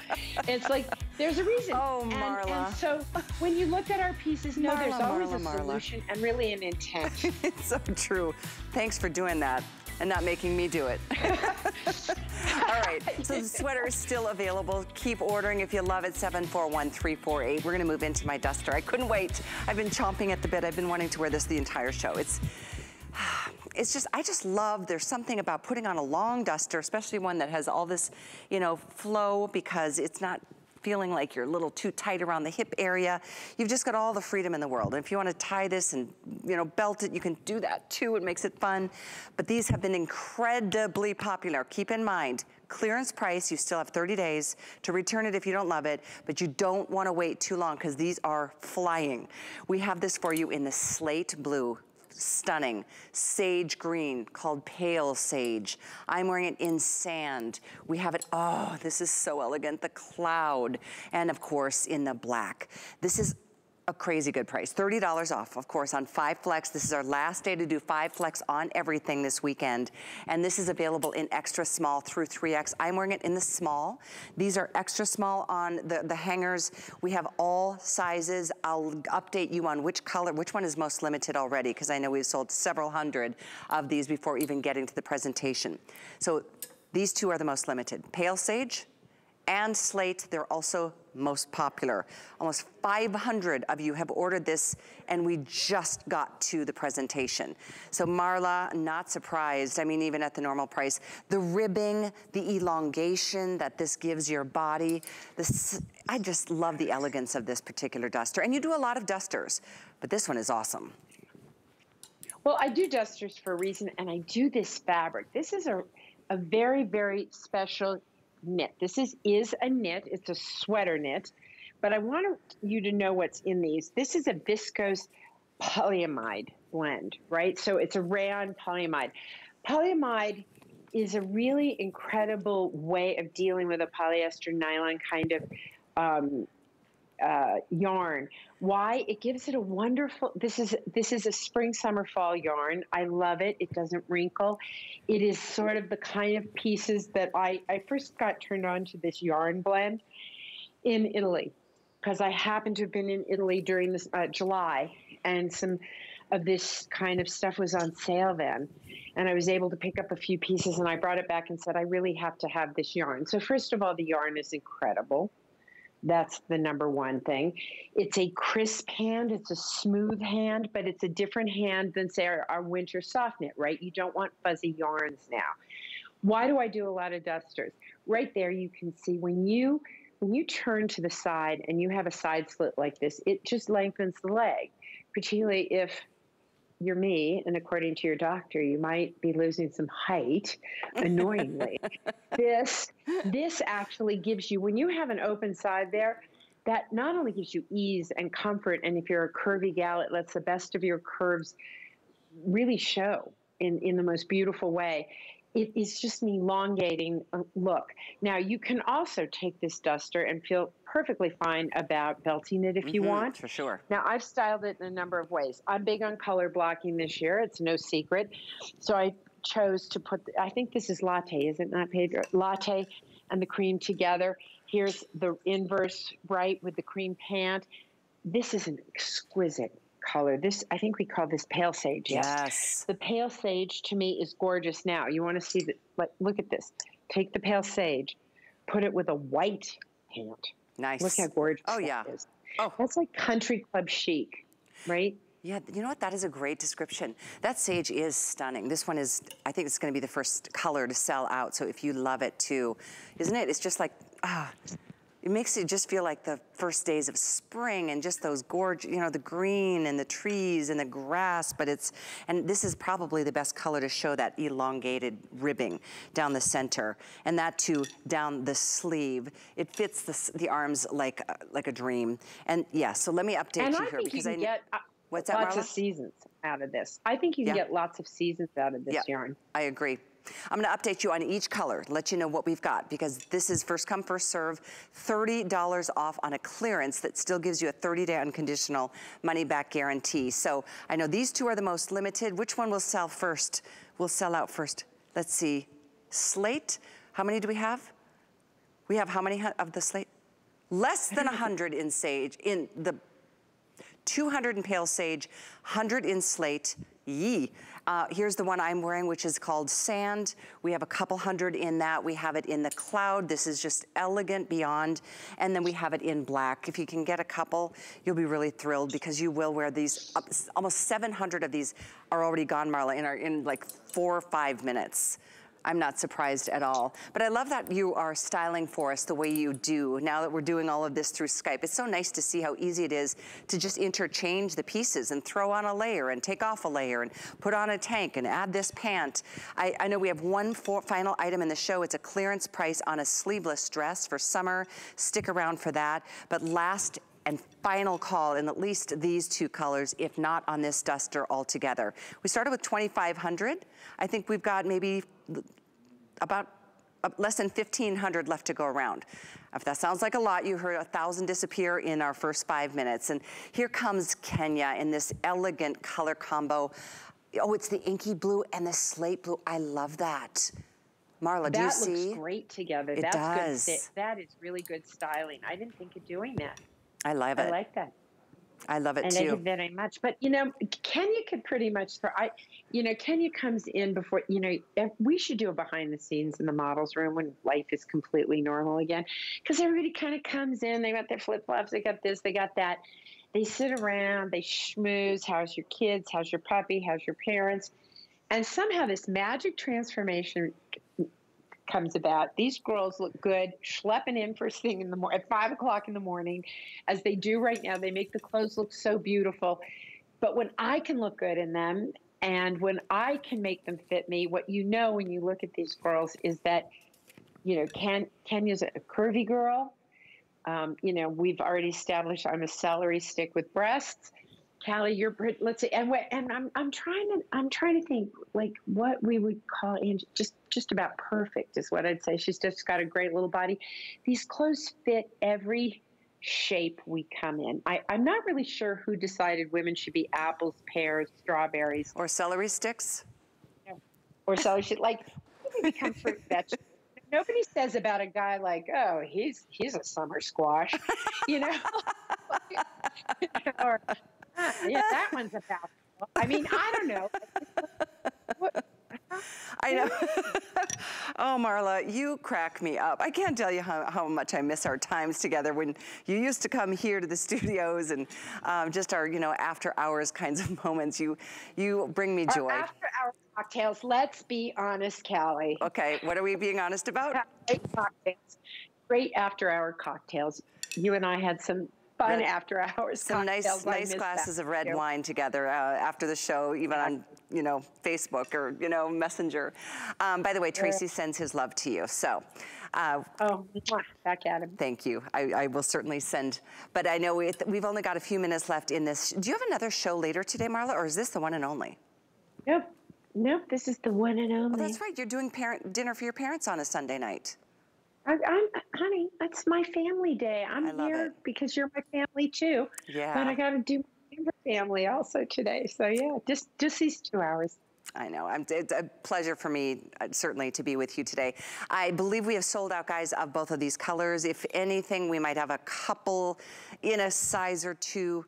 it's like there's a reason. Oh, Marla. And, and so when you look at our pieces, no, Marla, there's always Marla, a solution and really an intent. it's so true. Thanks for doing that and not making me do it. All right, so the sweater is still available. Keep ordering if you love it, 741348. We're gonna move into my duster. I couldn't wait. I've been chomping at the bit. I've been wanting to wear this the entire show. It's it's just, I just love, there's something about putting on a long duster, especially one that has all this, you know, flow because it's not feeling like you're a little too tight around the hip area. You've just got all the freedom in the world. And if you want to tie this and, you know, belt it, you can do that too. It makes it fun. But these have been incredibly popular. Keep in mind, clearance price, you still have 30 days to return it if you don't love it, but you don't want to wait too long because these are flying. We have this for you in the slate blue stunning. Sage green called pale sage. I'm wearing it in sand. We have it, oh, this is so elegant, the cloud. And of course, in the black. This is a crazy good price. $30 off, of course, on 5 Flex. This is our last day to do 5 Flex on everything this weekend. And this is available in extra small through 3X. I'm wearing it in the small. These are extra small on the, the hangers. We have all sizes. I'll update you on which color, which one is most limited already, because I know we've sold several hundred of these before even getting to the presentation. So these two are the most limited. Pale Sage, and Slate, they're also most popular. Almost 500 of you have ordered this and we just got to the presentation. So Marla, not surprised. I mean, even at the normal price. The ribbing, the elongation that this gives your body. This, I just love the elegance of this particular duster. And you do a lot of dusters, but this one is awesome. Well, I do dusters for a reason, and I do this fabric. This is a, a very, very special knit. This is, is a knit. It's a sweater knit. But I want you to know what's in these. This is a viscose polyamide blend, right? So it's a rayon polyamide. Polyamide is a really incredible way of dealing with a polyester nylon kind of um, uh, yarn. Why? It gives it a wonderful. This is this is a spring, summer, fall yarn. I love it. It doesn't wrinkle. It is sort of the kind of pieces that I I first got turned on to this yarn blend in Italy because I happened to have been in Italy during this uh, July, and some of this kind of stuff was on sale then. And I was able to pick up a few pieces and I brought it back and said, I really have to have this yarn. So, first of all, the yarn is incredible. That's the number one thing. It's a crisp hand, it's a smooth hand, but it's a different hand than, say, our, our winter soft knit, right? You don't want fuzzy yarns now. Why do I do a lot of dusters? Right there, you can see when you when you turn to the side and you have a side slit like this, it just lengthens the leg, particularly if you're me, and according to your doctor, you might be losing some height annoyingly. this this actually gives you when you have an open side there, that not only gives you ease and comfort, and if you're a curvy gal, it lets the best of your curves really show in, in the most beautiful way it is just an elongating uh, look. Now, you can also take this duster and feel perfectly fine about belting it if mm-hmm, you want. For sure. Now, I've styled it in a number of ways. I'm big on color blocking this year. It's no secret. So I chose to put, I think this is latte, is it not, Pedro? Latte and the cream together. Here's the inverse right with the cream pant. This is an exquisite color. This, I think we call this pale sage. Yes. yes. The pale sage to me is gorgeous now. You want to see that? Like, look at this. Take the pale sage, put it with a white pant. Nice. Look how gorgeous oh, yeah. Is. Oh. That's like country club chic, right? Yeah, you know what? That is a great description. That sage is stunning. This one is, I think it's going to be the first color to sell out. So if you love it too, isn't it? It's just like, ah, it makes it just feel like the first days of spring and just those gorgeous, you know, the green and the trees and the grass, but it's, and this is probably the best color to show that elongated ribbing down the center and that too down the sleeve. It fits the, the arms like, uh, like a dream. And yeah, so let me update and you I here think because you I get uh, What's that, lots Marla? of seasons out of this. I think you can Yeah. get lots of seasons out of this Yeah, yarn. I agree. I'm gonna update you on each color, let you know what we've got, because this is first come, first serve, $30 off on a clearance that still gives you a 30-day unconditional money-back guarantee. So I know these two are the most limited. Which one will sell first? Will sell out first? Let's see. Slate, how many do we have? We have how many of the slate? Less than 100 in sage, in the 200 in pale sage, 100 in slate, yee. Uh, here's the one I'm wearing, which is called Sand. We have a couple hundred in that. We have it in the cloud. This is just elegant beyond. And then we have it in black. If you can get a couple, you'll be really thrilled because you will wear these. Almost 700 of these are already gone, Marla, in, our, in like four or five minutes. I'm not surprised at all. But I love that you are styling for us the way you do now that we're doing all of this through Skype. It's so nice to see how easy it is to just interchange the pieces and throw on a layer and take off a layer and put on a tank and add this pant. I, I know we have one final item in the show. It's a clearance price on a sleeveless dress for summer. Stick around for that. But last and final call in at least these two colors, if not on this duster altogether. We started with 2,500. I think we've got maybe about uh, less than 1,500 left to go around. If that sounds like a lot, you heard a thousand disappear in our first five minutes. And here comes Kenya in this elegant color combo. Oh, it's the inky blue and the slate blue. I love that. Marla, do you That see? looks great together. It That's does. That is really good styling. I didn't think of doing that. I love it. I like that. I love it like too. it very much. But you know, Kenya could pretty much throw. I, you know, Kenya comes in before. You know, if- we should do a behind the scenes in the models room when life is completely normal again, because everybody kind of comes in. They got their flip flops. They got this. They got that. They sit around. They schmooze. How's your kids? How's your puppy? How's your parents? And somehow this magic transformation comes about. These girls look good, schlepping in first thing in the morning at five o'clock in the morning, as they do right now. They make the clothes look so beautiful. But when I can look good in them and when I can make them fit me, what you know when you look at these girls is that, you know, Ken, Kenya's a curvy girl. Um, you know, we've already established I'm a celery stick with breasts. Callie, you're let's see, and what, and I'm I'm trying to I'm trying to think like what we would call Angie just just about perfect is what I'd say. She's just got a great little body. These clothes fit every shape we come in. I, I'm not really sure who decided women should be apples, pears, strawberries, Or celery sticks? or celery she like we become fruit vegetables. Nobody says about a guy like, oh, he's he's a summer squash, you know, or "Ah, yeah, that one's about. I mean, I don't know. I know. oh, Marla, you crack me up. I can't tell you how, how much I miss our times together when you used to come here to the studios and um, just our, you know, after hours kinds of moments. You, you bring me Our joy. after hour cocktails. Let's be honest, Callie. Okay, what are we being honest about? Great cocktails. Great after hour cocktails. You and I had some fun Red- after hours. Some nice, nice glasses that. of red Yeah. wine together uh, after the show, even on, you know, Facebook or, you know, Messenger. Um, by the way, Tracy sends his love to you. So, uh, Oh, back at him. Thank you. I, I will certainly send, but I know we, we've only got a few minutes left in this. Do you have another show later today, Marla, or is this the one and only? Nope. Nope. This is the one and only. Oh, that's right. You're doing parent dinner for your parents on a Sunday night. I, I'm, honey, that's my family day. I'm here it. because you're my family too. Yeah. But I got to do my family also today. So yeah, just just these two hours. I know. It's a pleasure for me, uh, certainly, to be with you today. I believe we have sold out, guys, of both of these colors. If anything, we might have a couple in a size or two.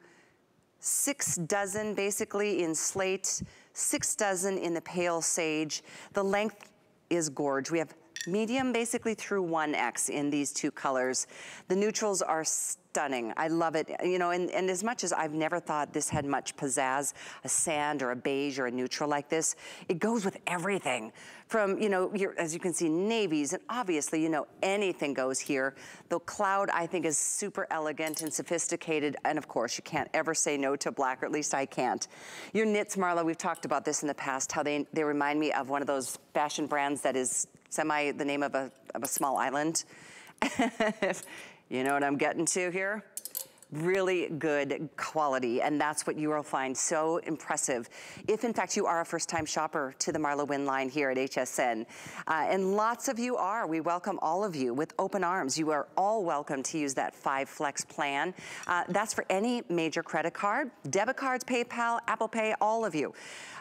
Six dozen, basically, in slate. Six dozen in the pale sage. The length is gorge. We have medium basically through 1X in these two colors. The neutrals are stunning. I love it. You know, and, and as much as I've never thought this had much pizzazz, a sand or a beige or a neutral like this, it goes with everything. From, you know, your, as you can see, navies, and obviously, you know, anything goes here. The cloud, I think, is super elegant and sophisticated, and of course, you can't ever say no to black, or at least I can't. Your knits, Marla, we've talked about this in the past, how they, they remind me of one of those fashion brands that is semi the name of a, of a small island. You know what I'm getting to here? really good quality, and that's what you will find so impressive. If in fact you are a first-time shopper to the Marla Wynne line here at HSN, uh, and lots of you are, we welcome all of you with open arms. You are all welcome to use that five flex plan. Uh, that's for any major credit card, debit cards, PayPal, Apple Pay, all of you.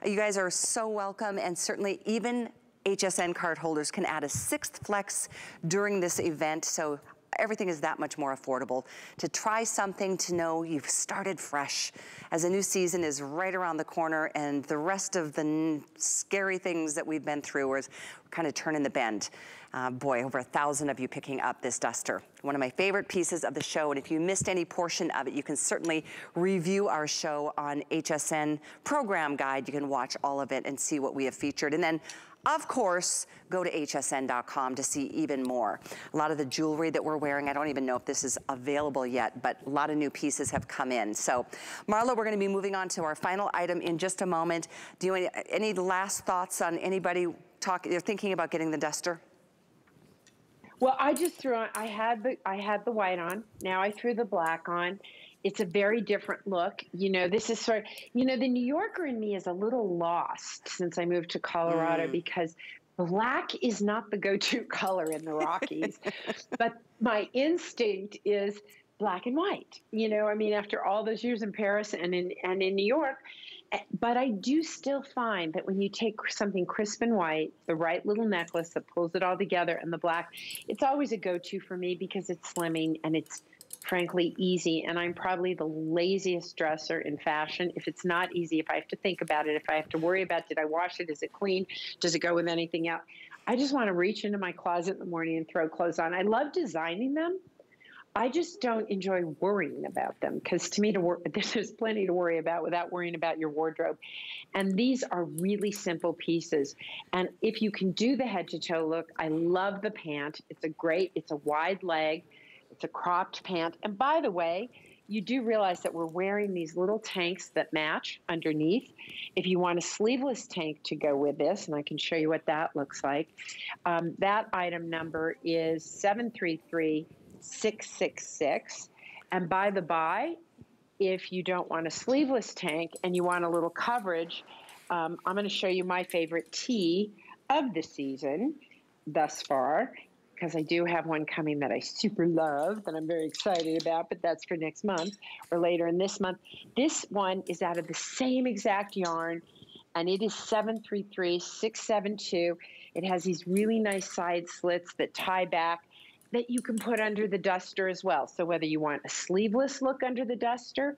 You guys are so welcome, and certainly even HSN cardholders can add a sixth flex during this event. So everything is that much more affordable. To try something, to know you've started fresh as a new season is right around the corner and the rest of the scary things that we've been through is kind of turning the bend. Uh, boy, over a thousand of you picking up this duster. One of my favorite pieces of the show, and if you missed any portion of it, you can certainly review our show on HSN Program Guide. You can watch all of it and see what we have featured. And then of course, go to hsn.com to see even more. A lot of the jewelry that we're wearing, I don't even know if this is available yet, but a lot of new pieces have come in. So Marla, we're gonna be moving on to our final item in just a moment. Do you any, any last thoughts on anybody talking, you're thinking about getting the duster? Well, I just threw on, I had the, I had the white on. Now I threw the black on it's a very different look. You know, this is sort of, you know, the New Yorker in me is a little lost since I moved to Colorado mm. because black is not the go-to color in the Rockies. but my instinct is black and white. You know, I mean, after all those years in Paris and in and in New York, but I do still find that when you take something crisp and white, the right little necklace that pulls it all together, and the black, it's always a go-to for me because it's slimming and it's frankly easy and i'm probably the laziest dresser in fashion if it's not easy if i have to think about it if i have to worry about did i wash it is it clean does it go with anything else i just want to reach into my closet in the morning and throw clothes on i love designing them I just don't enjoy worrying about them because to me, to wor- there's plenty to worry about without worrying about your wardrobe. And these are really simple pieces. And if you can do the head to toe look, I love the pant. It's a great, it's a wide leg. It's a cropped pant. And by the way, you do realize that we're wearing these little tanks that match underneath. If you want a sleeveless tank to go with this, and I can show you what that looks like, um, that item number is 733666. And by the by, if you don't want a sleeveless tank and you want a little coverage, um, I'm going to show you my favorite tee of the season thus far because I do have one coming that I super love that I'm very excited about, but that's for next month or later in this month. This one is out of the same exact yarn, and it is 733672. It has these really nice side slits that tie back that you can put under the duster as well. So whether you want a sleeveless look under the duster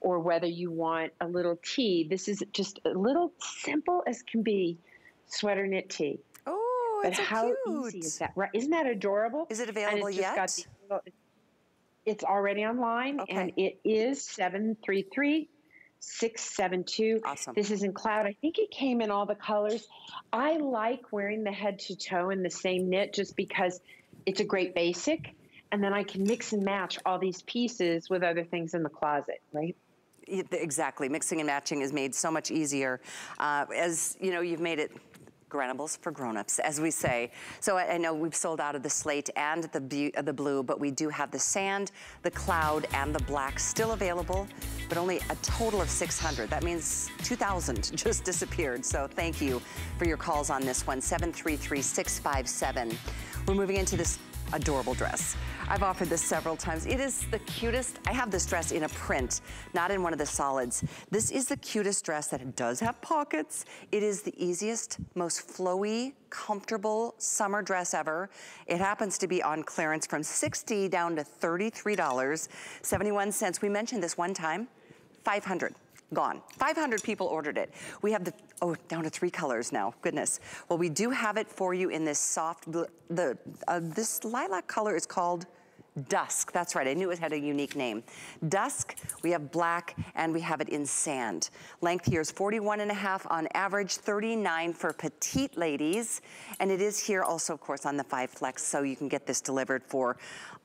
or whether you want a little tee, this is just a little simple as can be sweater knit tee. But so how cute. easy is that? Right? Isn't that adorable? Is it available yet? The, it's already online, okay. and it is seven three three six seven two. Awesome. This is in cloud. I think it came in all the colors. I like wearing the head to toe in the same knit just because it's a great basic, and then I can mix and match all these pieces with other things in the closet, right? Exactly. Mixing and matching is made so much easier. Uh, as you know, you've made it For grown-ups, as we say. So I, I, know we've sold out of the slate and the, uh, the blue, but we do have the sand, the cloud, and the black still available, but only a total of 600. That means 2,000 just disappeared. So thank you for your calls on this one, 733-657. We're moving into this adorable dress. I've offered this several times. It is the cutest. I have this dress in a print, not in one of the solids. This is the cutest dress that does have pockets. It is the easiest, most flowy, comfortable summer dress ever. It happens to be on clearance from 60 down to $33.71. We mentioned this one time, 500. Gone. 500 people ordered it. We have the, oh, down to three colors now, goodness. Well, we do have it for you in this soft, the, uh, this lilac color is called Dusk, that's right, I knew it had a unique name. Dusk, we have black, and we have it in sand. Length here is 41 and a half on average, 39 for petite ladies. And it is here also, of course, on the 5 Flex, so you can get this delivered for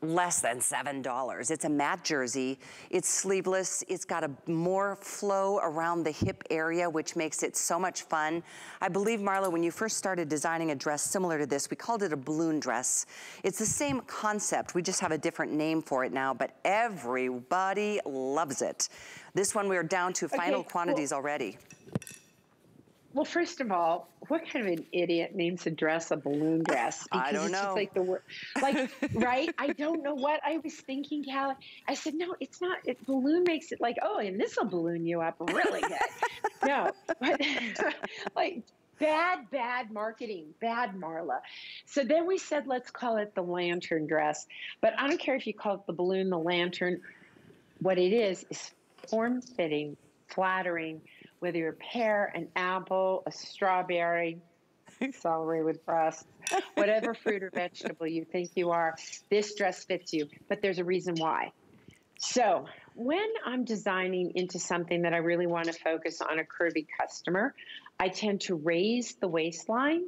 less than $7. It's a matte jersey. It's sleeveless. It's got a more flow around the hip area, which makes it so much fun. I believe, Marla, when you first started designing a dress similar to this, we called it a balloon dress. It's the same concept. We just have a different name for it now, but everybody loves it. This one, we are down to final okay, quantities cool. already. Well, first of all, what kind of an idiot names a dress a balloon dress? Because I don't it's know. Just like the word, like right? I don't know what I was thinking, Callie. I said, no, it's not. It, balloon makes it like, oh, and this will balloon you up really good. no, but like bad, bad marketing, bad Marla. So then we said, let's call it the lantern dress. But I don't care if you call it the balloon, the lantern. What it is is form fitting, flattering whether you're a pear, an apple, a strawberry, celery with breasts, whatever fruit or vegetable you think you are, this dress fits you. But there's a reason why. So when I'm designing into something that I really want to focus on a curvy customer, I tend to raise the waistline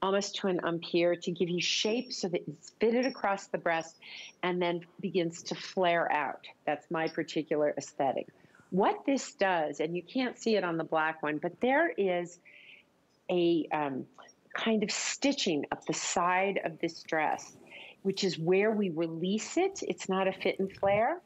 almost to an empire to give you shape so that it's fitted across the breast and then begins to flare out. That's my particular aesthetic. What this does, and you can't see it on the black one, but there is a um, kind of stitching up the side of this dress, which is where we release it. It's not a fit and flare.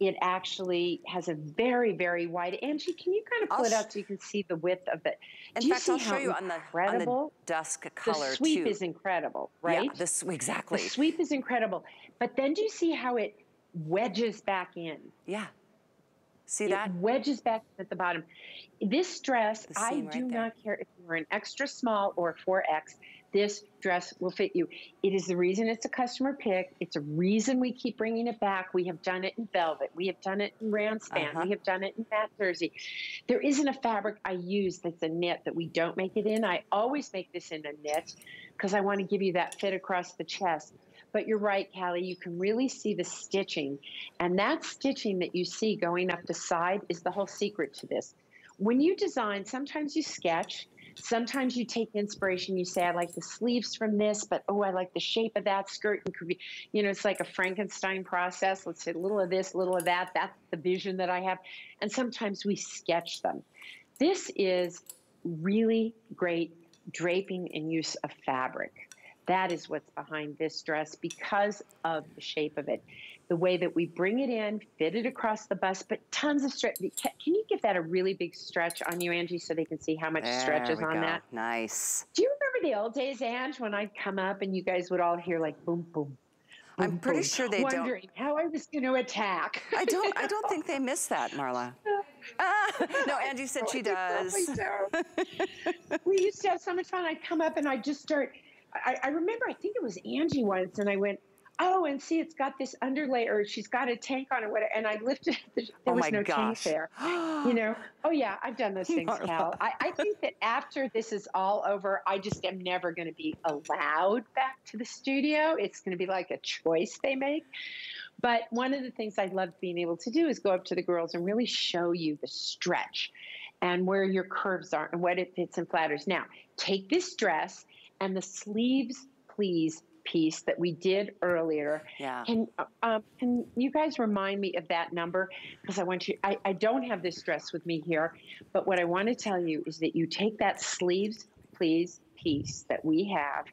It actually has a very, very wide. Angie, can you kind of pull I'll it out so you can see the width of it? In Do fact, I'll show you on the, on the dusk color The sweep too. is incredible, right? Yeah, this exactly. The sweep is incredible. But then do you see how it wedges back in? Yeah. See it that? wedges back at the bottom. This dress, I do right not care if you're an extra small or 4X, this dress will fit you. It is the reason it's a customer pick. It's a reason we keep bringing it back. We have done it in velvet. We have done it in rayon span. Uh-huh. We have done it in matte jersey. There isn't a fabric I use that's a knit that we don't make it in. I always make this in a knit because I want to give you that fit across the chest. But you're right, Callie, you can really see the stitching. And that stitching that you see going up the side is the whole secret to this. When you design, sometimes you sketch, sometimes you take inspiration. You say, I like the sleeves from this, but oh, I like the shape of that skirt. And you know, it's like a Frankenstein process. Let's say a little of this, a little of that. That's the vision that I have. And sometimes we sketch them. This is really great draping and use of fabric. That is what's behind this dress because of the shape of it. The way that we bring it in, fit it across the bust, but tons of stretch. Can you give that a really big stretch on you, Angie, so they can see how much there stretch is on go. that? Nice. Do you remember the old days, Ange, when I'd come up and you guys would all hear like boom, boom, Boom, I'm pretty boom, sure they wondering don't. Wondering how I was going to attack. I don't. I don't think they miss that, Marla. No, Angie said she oh, does. we used to have so much fun. I'd come up and I'd just start I, I remember, I think it was Angie once, and I went, oh, and see, it's got this underlay, or she's got a tank on it. Whatever. And I lifted, there oh was no gosh. tank there. you know, oh yeah, I've done those things, Cal. I, I think that after this is all over, I just am never going to be allowed back to the studio. It's going to be like a choice they make. But one of the things I love being able to do is go up to the girls and really show you the stretch and where your curves are and what it fits and flatters. Now, take this dress and the sleeves please piece that we did earlier. Yeah. Can um, can you guys remind me of that number? Because I want to. I, I don't have this dress with me here, but what I want to tell you is that you take that sleeves please piece that we have,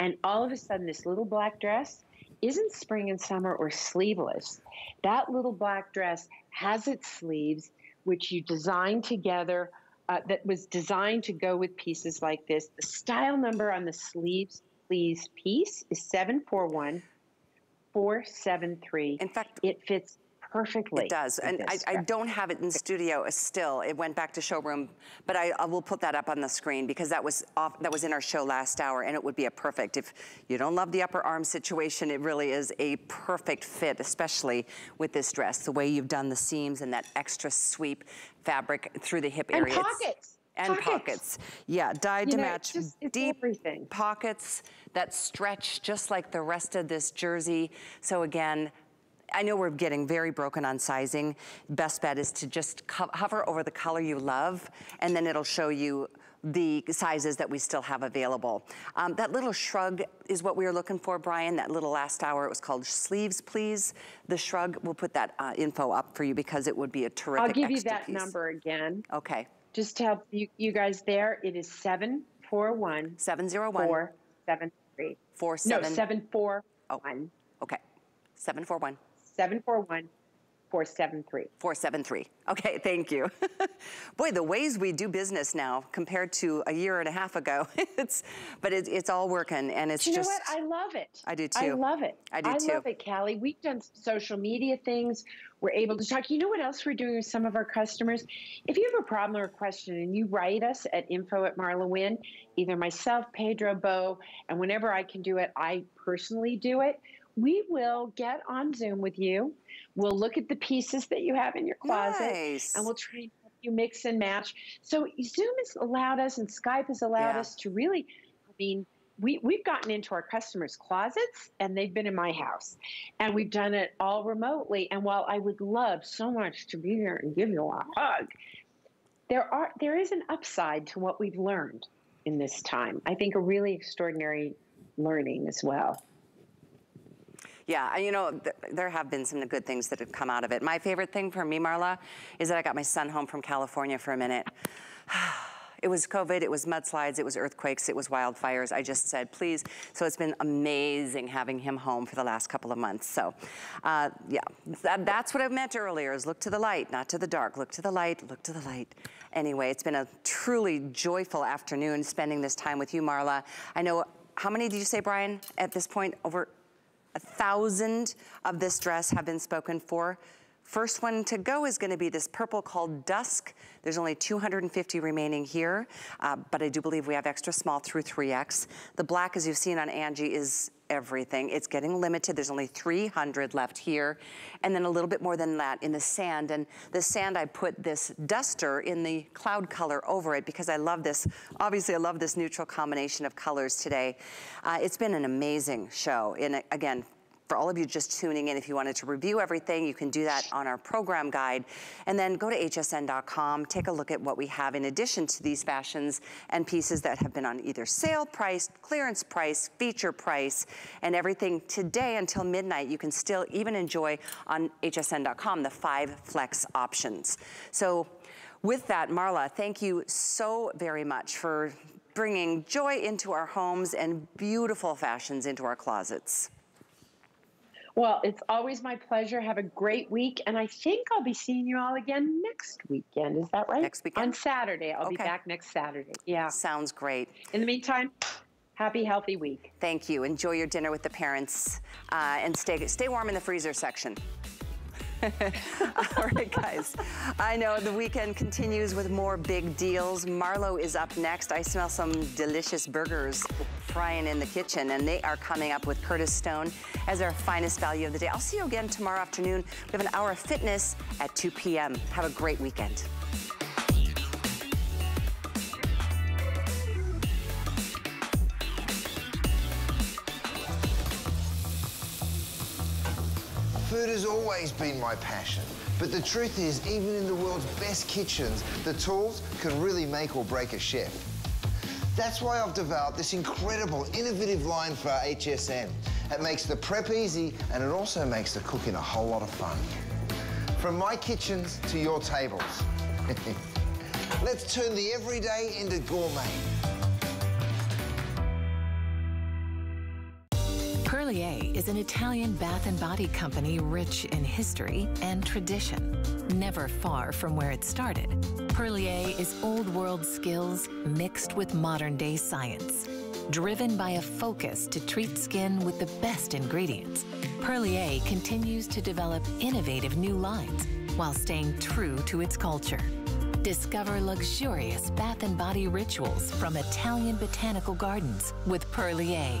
and all of a sudden this little black dress isn't spring and summer or sleeveless. That little black dress has its sleeves, which you design together uh, that was designed to go with pieces like this. The style number on the sleeves, please, piece is 741 473. In fact, it fits perfectly. It does. And I, I, don't have it in studio uh, still. It went back to showroom, but I, I, will put that up on the screen because that was off, that was in our show last hour and it would be a perfect. If you don't love the upper arm situation, it really is a perfect fit, especially with this dress. The way you've done the seams and that extra sweep fabric through the hip and area. Pockets and pockets. pockets. Yeah, dyed you to know, match it's just, it's deep everything. pockets that stretch just like the rest of this jersey. So again, I know we're getting very broken on sizing. Best bet is to just hover over the color you love, and then it'll show you the sizes that we still have available. Um, that little shrug is what we were looking for, Brian. That little last hour, it was called Sleeves Please. The shrug, we'll put that uh, info up for you because it would be a terrific I'll give you that piece. number again. Okay. Just to help you, you guys there, it is 741 701 473. Four seven. No, 741. Oh, okay. 741. 741 473. 473. Okay, thank you. Boy, the ways we do business now compared to a year and a half ago, it's but it, it's all working and it's you just. You know what? I love it. I do too. I love it. I do I too. I love it, Callie. We've done social media things. We're able to talk. You know what else we're doing with some of our customers? If you have a problem or a question and you write us at info at Marla Wynne, either myself, Pedro, Bo, and whenever I can do it, I personally do it we will get on Zoom with you. We'll look at the pieces that you have in your closet nice. and we'll try and help you mix and match. So Zoom has allowed us and Skype has allowed yeah. us to really, I mean, we, we've gotten into our customers' closets and they've been in my house. And we've done it all remotely. And while I would love so much to be there and give you a hug, there are there is an upside to what we've learned in this time. I think a really extraordinary learning as well. Yeah, you know, th there have been some good things that have come out of it. My favorite thing for me, Marla, is that I got my son home from California for a minute. It was COVID, it was mudslides, it was earthquakes, it was wildfires. I just said, please. So it's been amazing having him home for the last couple of months. So uh, yeah, that, that's what I meant earlier is look to the light, not to the dark. Look to the light, look to the light. Anyway, it's been a truly joyful afternoon spending this time with you, Marla. I know, how many did you say, Brian, at this point? Over a thousand of this dress have been spoken for. First one to go is gonna be this purple called Dusk. There's only 250 remaining here, uh, but I do believe we have extra small through 3X. The black, as you've seen on Angie, is everything. It's getting limited. There's only 300 left here. And then a little bit more than that in the sand. And the sand, I put this duster in the cloud color over it because I love this. Obviously, I love this neutral combination of colors today. Uh, it's been an amazing show. And again, for all of you just tuning in, if you wanted to review everything, you can do that on our program guide. And then go to hsn.com, take a look at what we have in addition to these fashions and pieces that have been on either sale price, clearance price, feature price, and everything today until midnight. You can still even enjoy on hsn.com the five flex options. So with that, Marla, thank you so very much for bringing joy into our homes and beautiful fashions into our closets. Well, it's always my pleasure. Have a great week. And I think I'll be seeing you all again next weekend. Is that right? Next weekend? On Saturday. I'll okay. be back next Saturday. Yeah. Sounds great. In the meantime, happy, healthy week. Thank you. Enjoy your dinner with the parents uh, and stay, stay warm in the freezer section. All right, guys. I know the weekend continues with more big deals. Marlo is up next. I smell some delicious burgers frying in the kitchen, and they are coming up with Curtis Stone as our finest value of the day. I'll see you again tomorrow afternoon. We have an hour of fitness at 2 p.m. Have a great weekend. Food has always been my passion. But the truth is, even in the world's best kitchens, the tools can really make or break a chef. That's why I've developed this incredible, innovative line for HSN. It makes the prep easy, and it also makes the cooking a whole lot of fun. From my kitchens to your tables. Let's turn the everyday into gourmet. Perlier is an Italian bath and body company rich in history and tradition. Never far from where it started, Perlier is old world skills mixed with modern day science. driven by a focus to treat skin with the best ingredients. Perlier continues to develop innovative new lines while staying true to its culture. Discover luxurious bath and body rituals from Italian botanical gardens with Perlier.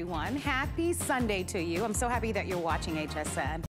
Everyone. Happy Sunday to you. I'm so happy that you're watching HSN.